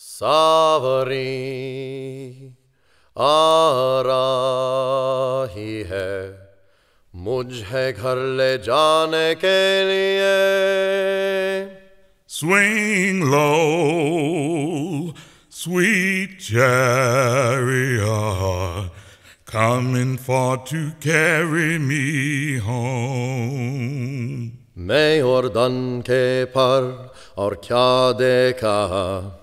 सावरी आ रहा है। मुझे घर ले जाने के लिए। Swing low sweet chariot coming for to carry me हो मैं और दन के पर और क्या देखा?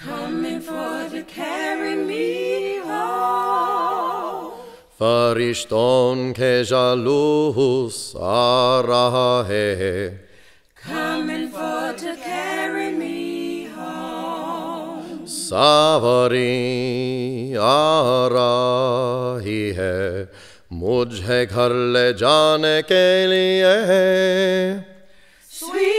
coming for to carry me home. Farishton ke jalus arahe, coming for to carry me home. Savari arahi hai, mujhe ghar le jaane ke liye. Sweet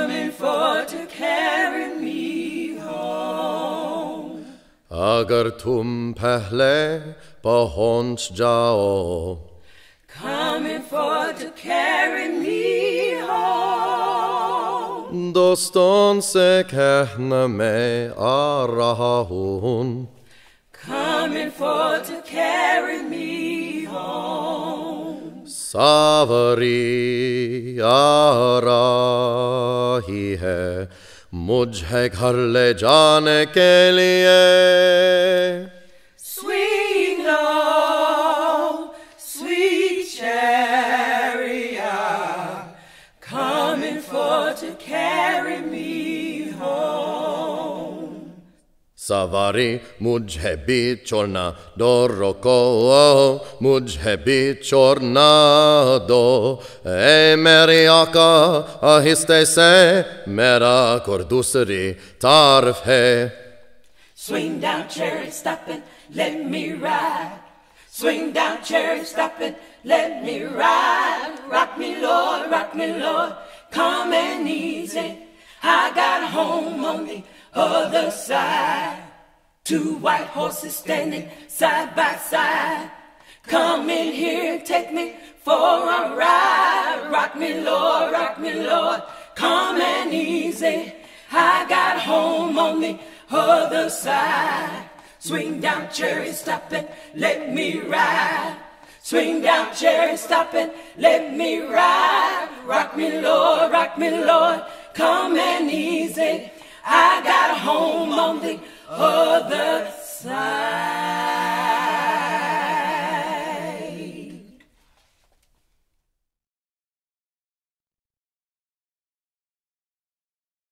coming for to carry me home. Agar tum pehle bahons jao. Coming for to carry me home. Doston se kehne me arahun. Coming for to carry me home. Savari ara. मुझे घर ले जाने के लिए सवारी मुझे भी छोड़ना दो रोको मुझे भी छोड़ना दो ए मेरी आका आहिस्ते से मेरा कोई दूसरी तारफ है Swing down, chariot, stop it, let me ride. Swing down, chariot, stop it, let me ride. Rock me, Lord, rock me, Lord, come and easy. I got home on the other side. Two white horses standing side by side. Come in here and take me for a ride. Rock me, Lord, rock me, Lord, come and easy. I got home on the other side. Swing down, cherry, stop it, let me ride. Swing down, cherry, stop it, let me ride. Rock me, Lord, rock me, Lord, come and easy. I got a home on the other side.